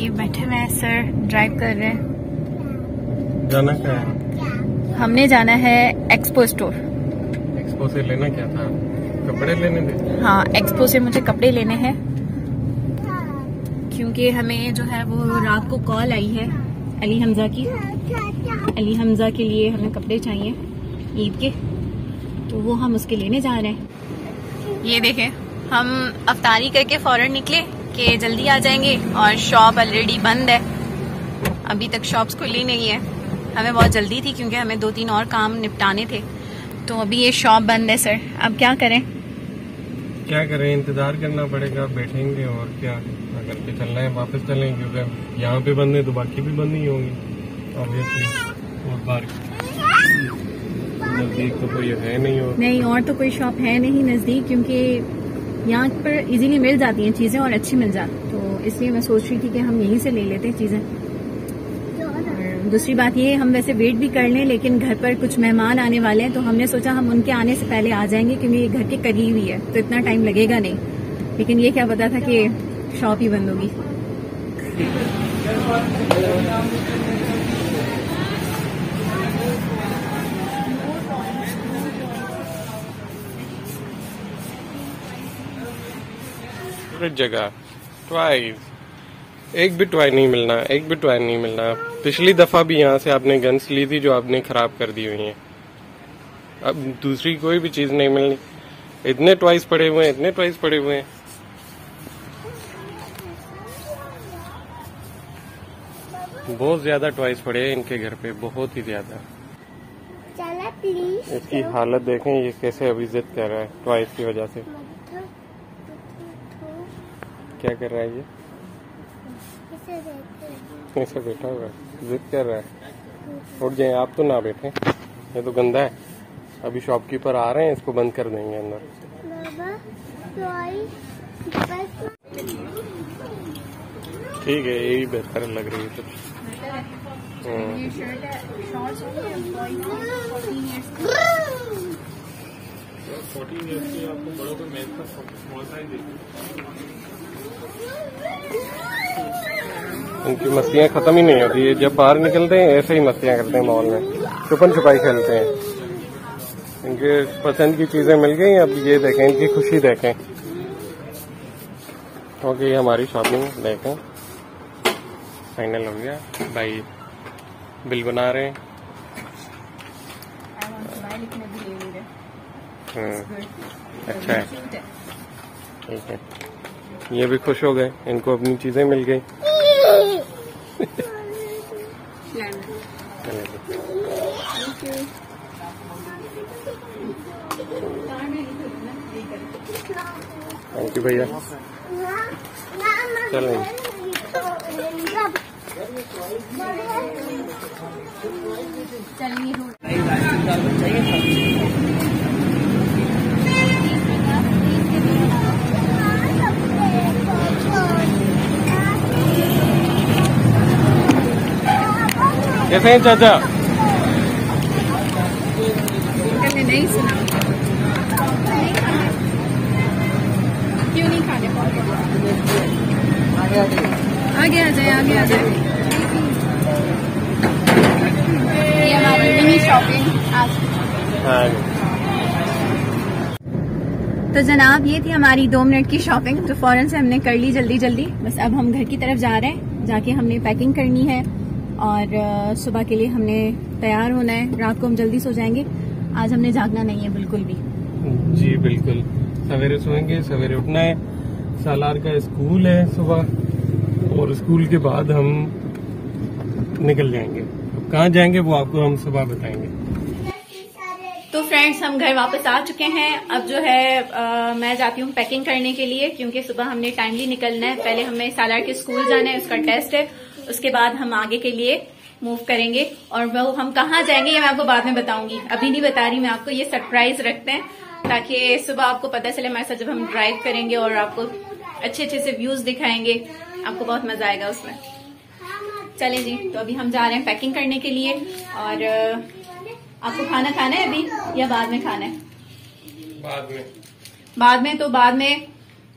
ये बैठे हुए हैं सर ड्राइव कर रहे हैं। जाना क्या है? हमने जाना है एक्सपो स्टोर एक्सपो से लेना क्या था? कपड़े लेने थे? हाँ एक्सपो से मुझे कपड़े लेने हैं। क्योंकि हमें जो है वो रात को कॉल आई है अली हमजा की। अली हमजा के लिए हमें कपड़े चाहिए ईद के। तो वो हम उसके लेने जा रहे हैं। ये देखें हम अफतारी करके फ़ौरन निकले। कि जल्दी आ जाएँगे और शॉप ऑलरेडी बंद है। अभी तक शॉप्स खुली नहीं है। हमें बहुत जल्दी थी क्योंकि हमें दो तीन और काम निपटाने थे। तो अभी ये शॉप बंद है सर अब क्या करें? क्या करें? इंतज़ार करना पड़ेगा। बैठेंगे और क्या? अगर के चलना है वापस चलें क्योंकि यहाँ पे बंद है तो बाकी भी बंद ही होंगी। ऑब्वियसली और बाहर नज़दीक तो कोई है नहीं और नहीं और तो कोई शॉप है नहीं नज़दीक क्योंकि यहाँ पर इजीली मिल जाती हैं चीज़ें और अच्छी मिल जाती तो इसलिए मैं सोच रही थी कि हम यहीं से ले लेते हैं चीज़ें। दूसरी बात ये, हम वैसे वेट भी कर लें, लेकिन घर पर कुछ मेहमान आने वाले हैं तो हमने सोचा हम उनके आने से पहले आ जाएँगे क्योंकि ये घर के करीब ही है तो इतना टाइम लगेगा नहीं। लेकिन ये क्या पता था कि शॉप ही बंद होगी। हर जगह ट्वाइस एक भी ट्वाई नहीं मिलना एक भी ट्वाई नहीं मिलना. पिछली दफ़ा भी यहाँ से आपने गन्स ली थी जो आपने खराब कर दी हुई है. अब दूसरी कोई भी चीज़ नहीं मिलनी. इतने ट्वाइस पड़े हुए हैं इतने ट्वाइस पड़े हुए हैं. बहुत ज़्यादा ट्वाइस पड़े हैं इनके घर पे बहुत ही ज़्यादा. इसकी हालत देखें ये कैसे अभी जिद कर रहा है ट्वाइस की वजह से. क्या कर रहा है ये? कैसे बैठा हुआ है जिद कर रहा है। उठ जाए आप तो ना बैठे। ये तो गंदा है। अभी शॉपकीपर आ रहे हैं इसको बंद कर देंगे अंदर। बाबा टॉय बस। ठीक है यही बेहतर लग रही है कुछ हम्म, इनकी मस्तियाँ खत्म ही नहीं होती है। जब बाहर निकलते हैं ऐसे ही मस्तियाँ करते हैं मॉल में। छुपन छुपाई खेलते हैं। इनके पसंद की चीज़ें मिल गई अब ये देखें इनकी खुशी देखें। ओके ये हमारी शॉपिंग देखें फाइनल हो गया। भाई बिल बना रहे हैं। हम्म, अच्छा है। ठीक है। ये भी खुश हो गए इनको अपनी चीज़ें मिल गई। थैंक यू भैया। चलें। कैसे हैं चाचा नहीं सुना क्यों नहीं खाने आगे आ जाए आगे आ जाए ये हमारी मिनी शॉपिंग आज हाँ। तो जनाब ये थी हमारी दो मिनट की शॉपिंग तो फ़ौरन से हमने कर ली जल्दी जल्दी बस अब हम घर की तरफ़ जा रहे हैं जाके हमने पैकिंग करनी है। और सुबह के लिए हमने तैयार होना है। रात को हम जल्दी सो जाएँगे। आज हमने जागना नहीं है बिल्कुल भी। जी बिल्कुल। सवेरे सोएँगे सवेरे उठना है। सालार का स्कूल है सुबह और स्कूल के बाद हम निकल जाएँगे। अब कहाँ जाएँगे वो आपको हम सुबह बताएँगे। तो फ्रेंड्स हम घर वापस आ चुके हैं। अब जो है अ, मैं जाती हूँ पैकिंग करने के लिए क्योंकि सुबह हमने टाइमली निकलना है। पहले हमें सालार के स्कूल जाना है उसका टेस्ट है। उसके बाद हम आगे के लिए मूव करेंगे और वो हम कहाँ जाएँगे ये मैं आपको बाद में बताऊँगी। अभी नहीं बता रही मैं आपको ये सरप्राइज़ रखते हैं ताकि सुबह आपको पता चले हमारे साथ जब हम ड्राइव करेंगे और आपको अच्छे अच्छे से व्यूज़ दिखाएँगे आपको बहुत मज़ा आएगा उसमें। चले जी तो अभी हम जा रहे हैं पैकिंग करने के लिए और आपको खाना खाना है अभी या बाद में खाना है? बाद में। बाद में तो बाद में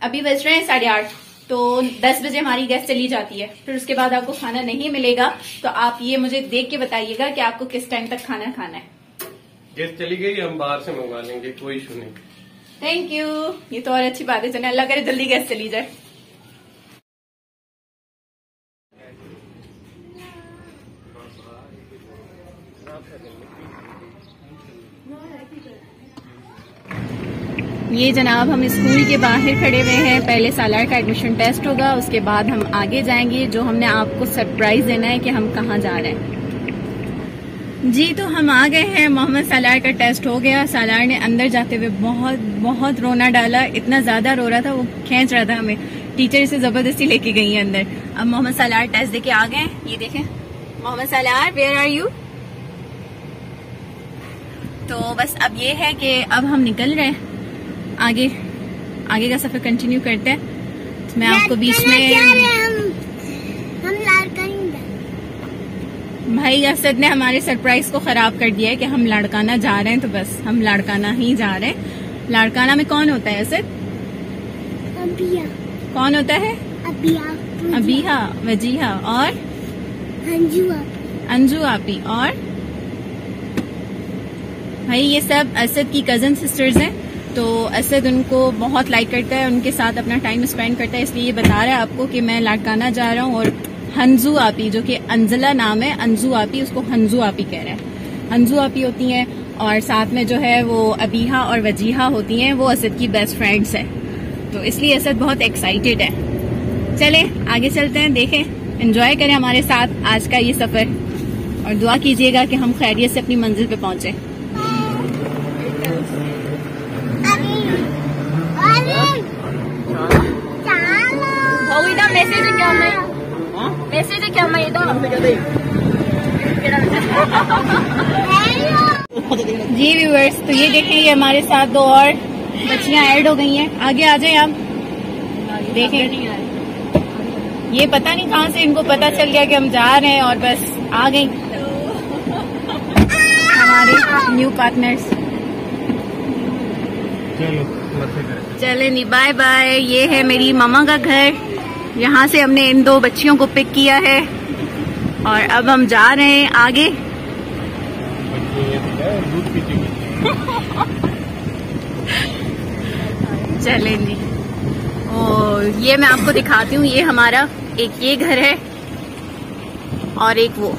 अभी बज रहे हैं साढ़े आठ। तो 10 बजे हमारी गैस चली जाती है। फिर उसके बाद आपको खाना नहीं मिलेगा। तो आप ये मुझे देख के बताइएगा कि आपको किस टाइम तक खाना खाना है। गैस चली गई हम बाहर से मंगवा लेंगे कोई इशू नहीं। थैंक यू ये तो और अच्छी बात है चले अल्लाह करे जल्दी गैस चली जाए। ये जनाब, हम स्कूल के बाहर खड़े हुए हैं। पहले सालार का एडमिशन टेस्ट होगा, उसके बाद हम आगे जाएँगे। जो हमने आपको सरप्राइज़ देना है कि हम कहाँ जा रहे हैं। जी तो हम आ गए हैं। मोहम्मद सालार का टेस्ट हो गया। सालार ने अंदर जाते हुए बहुत बहुत रोना डाला। इतना ज़्यादा रो रहा था, वो खींच रहा था हमें। टीचर इसे ज़बरदस्ती लेके गई है अंदर। अब मोहम्मद सालार टेस्ट देके आ गए ये देखें। Mohammad Salar where are you तो बस अब ये है कि अब हम निकल रहे हैं। आगे आगे का सफ़र कंटिन्यू करते हैं। तो मैं आपको बीच में हम भाई असद ने हमारे सरप्राइज़ को खराब कर दिया है कि हम लाड़काना जा रहे हैं तो बस हम लाड़काना ही जा रहे हैं। लाड़काना में कौन होता है असद? अबिया। कौन होता है? अबिया अबीहा वजीहा और? हंजू अंजू आपी और? भाई ये सब असद की कज़न सिस्टर्स हैं। तो असद उनको बहुत लाइक करता है उनके साथ अपना टाइम स्पेंड करता है, इसलिए ये बता रहा है आपको कि मैं लाड़काना जा रहा हूँ और हंजू आपी, जो कि अंजला नाम है, अंजू आपी, उसको हंजू आपी कह रहा है। हंजू आपी होती हैं और साथ में जो है वो अबीहा और वजीहा होती हैं, वो असद की बेस्ट फ्रेंड्स है। तो इसलिए असद बहुत एक्साइटेड है। चले, आगे चलते हैं, देखें। एंजॉय करें हमारे साथ आज का ये सफ़र। और दुआ कीजिएगा कि हम खैरियत से अपनी मंजिल पे पहुँचे मैसेज क्या मैं मैसेज क्या मैं जी व्यूअर्स तो ये देखें ये हमारे साथ दो और बच्चियाँ ऐड हो गई हैं। आगे आ जाए आप? देखें। ये पता नहीं कहाँ से इनको पता चल गया कि हम जा रहे हैं और बस आ गई। हमारे न्यू पार्टनर्स चलो चले नी बाय बाय ये है मेरी मामा का घर। यहाँ से हमने इन दो बच्चियों को पिक किया है। और अब हम जा रहे हैं आगे। चले जी और ये मैं आपको दिखाती हूँ ये हमारा एक ये घर है और एक वो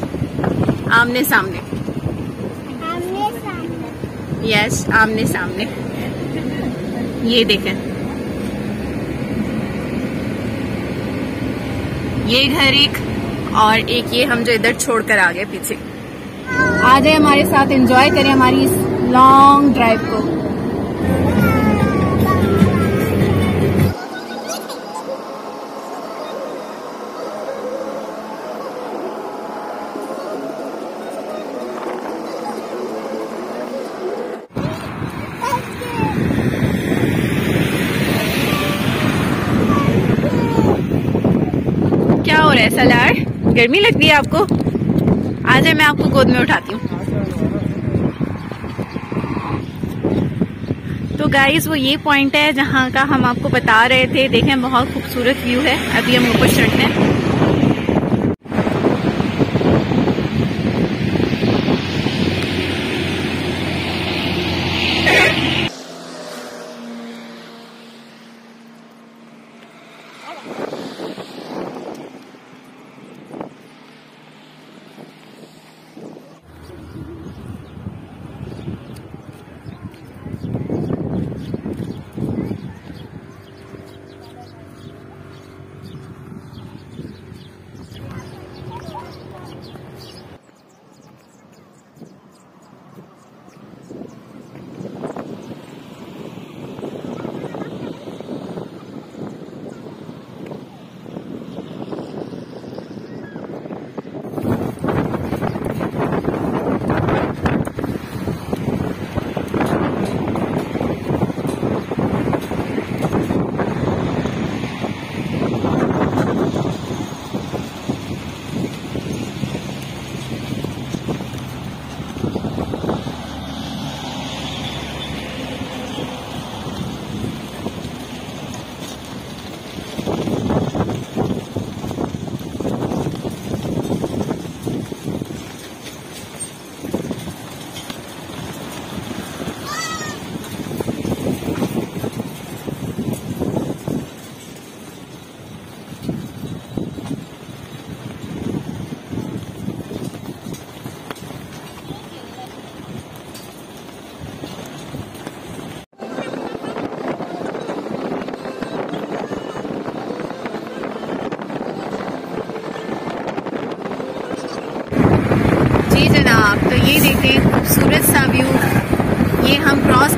आमने सामने। आमने सामने। यस आमने सामने। ये देखें। ये घर एक और एक ये हम जो इधर छोड़कर आ गए पीछे। आ जाए हमारे साथ एंजॉय करें हमारी इस लॉन्ग ड्राइव को। सलार गर्मी लगती है आपको? आ जाए मैं आपको गोद में उठाती हूँ। तो गाइस वो ये पॉइंट है जहाँ का हम आपको बता रहे थे। देखें, बहुत खूबसूरत व्यू है। अभी हम ऊपर चढ़ते हैं।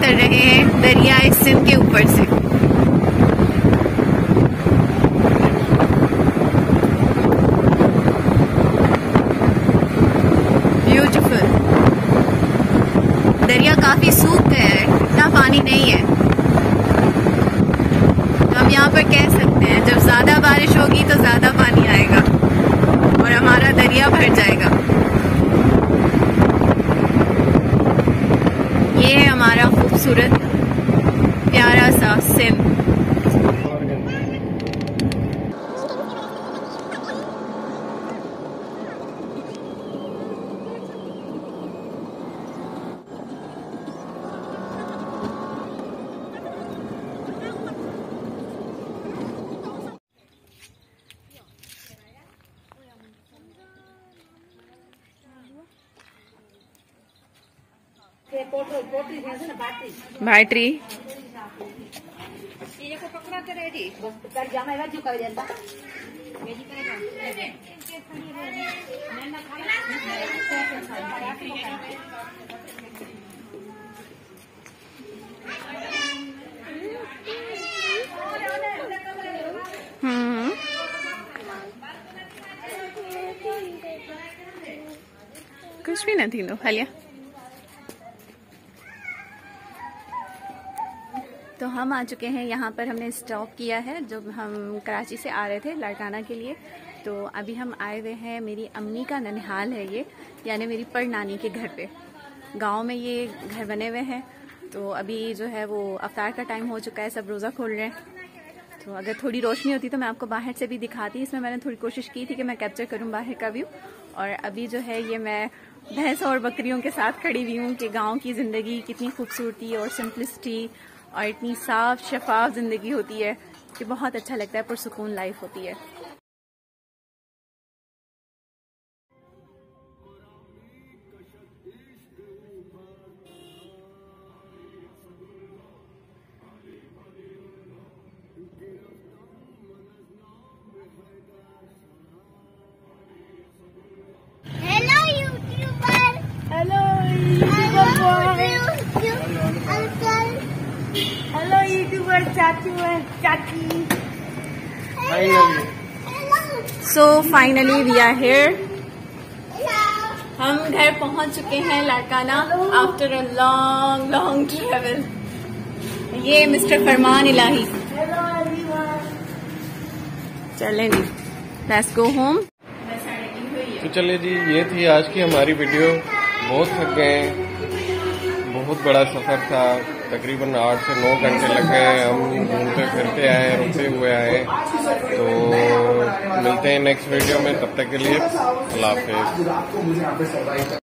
कर रहे हैं दरिया सिंध के ऊपर से ब्यूटीफुल दरिया काफ़ी सूख गया है इतना पानी नहीं है तो हम यहाँ पर कह सकते हैं जब ज़्यादा बारिश होगी तो ज़्यादा पानी आएगा और हमारा दरिया भर जाएगा ये है हमारा खूबसूरत प्यारा सा सिम बैटरी हम्म। कुछ भी नहीं थी लो तो हम आ चुके हैं, यहाँ पर हमने स्टॉप किया है, जब हम कराची से आ रहे थे लाड़काना के लिए। तो अभी हम आए हुए हैं, मेरी अम्मी का ननिहाल है ये, यानी मेरी पर नानी के घर पे। गाँव में ये घर बने हुए हैं तो अभी जो है वो अवतार का टाइम हो चुका है, सब रोज़ा खोल रहे हैं। तो अगर थोड़ी रोशनी होती तो मैं आपको बाहर से भी दिखाती, इसमें मैंने थोड़ी कोशिश की थी कि मैं कैप्चर करूँ बाहर का व्यू और अभी जो है ये मैं भैंस और बकरियों के साथ खड़ी हुई हूँ कि गाँव की ज़िंदगी कितनी खूबसूरती और सिंपलिसिटी और इतनी साफ़, शफाफ ज़िंदगी होती है कि बहुत अच्छा लगता है, पुरसकून लाइफ होती है। चाचू and चाची. Hello. So finally we are here हम घर पहुँच चुके हैं Larkana after a long long travel ये मिस्टर फरमान इलाही. चलें जी लेट्स गो होम तो चले जी ये थी आज की हमारी वीडियो बहुत थक गए बहुत बड़ा सफ़र था। तकरीबन आठ से नौ घंटे लग गए हम घूमते फिरते आए रुके हुए आए तो मिलते हैं नेक्स्ट वीडियो में, तब तक के लिए अल्लाह हाफिज।